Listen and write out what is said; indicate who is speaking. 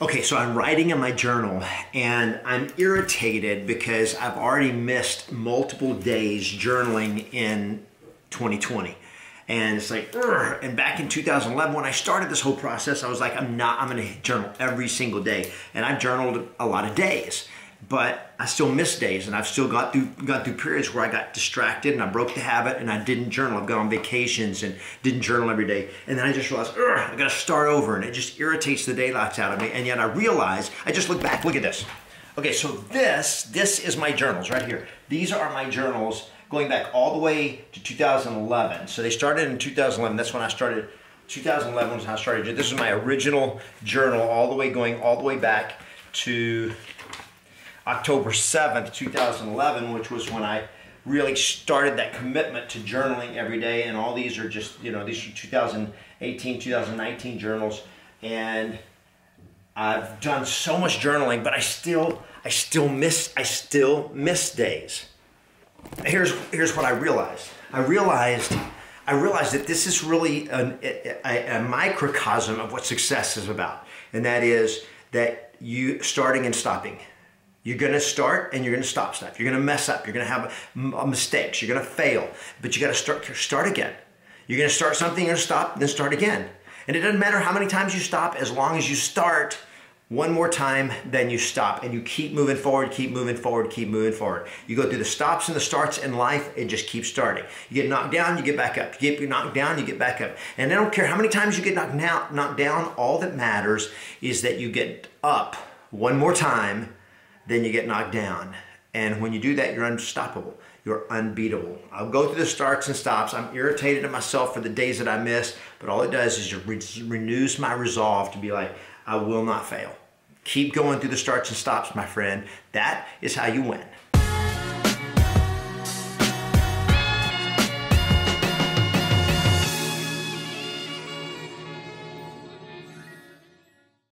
Speaker 1: Okay, so I'm writing in my journal and I'm irritated because I've already missed multiple days journaling in 2020. And it's like, Ugh. and back in 2011, when I started this whole process, I was like, I'm not, I'm gonna journal every single day. And I've journaled a lot of days but I still miss days and I've still got through got through periods where I got distracted and I broke the habit and I didn't journal. I've gone on vacations and didn't journal every day. And then I just realized, I gotta start over and it just irritates the daylights out of me. And yet I realize, I just look back, look at this. Okay, so this, this is my journals right here. These are my journals going back all the way to 2011. So they started in 2011, that's when I started, 2011 was when I started. This is my original journal all the way going all the way back to October 7th, 2011, which was when I really started that commitment to journaling every day. And all these are just, you know, these are 2018, 2019 journals. And I've done so much journaling, but I still, I still miss, I still miss days. Here's, here's what I realized. I realized, I realized that this is really an, a, a microcosm of what success is about. And that is that you starting and stopping. You're going to start and you're going to stop stuff. You're going to mess up. You're going to have uh, mistakes. You're going to fail. But you got to start start again. You're going to start something, you're going to stop, then start again. And it doesn't matter how many times you stop as long as you start one more time, then you stop and you keep moving forward, keep moving forward, keep moving forward. You go through the stops and the starts in life, it just keeps starting. You get knocked down, you get back up. You get knocked down, you get back up. And I don't care how many times you get knocked knocked down all that matters is that you get up one more time then you get knocked down. And when you do that, you're unstoppable. You're unbeatable. I'll go through the starts and stops. I'm irritated at myself for the days that I miss, but all it does is it renews my resolve to be like, I will not fail. Keep going through the starts and stops, my friend. That is how you win.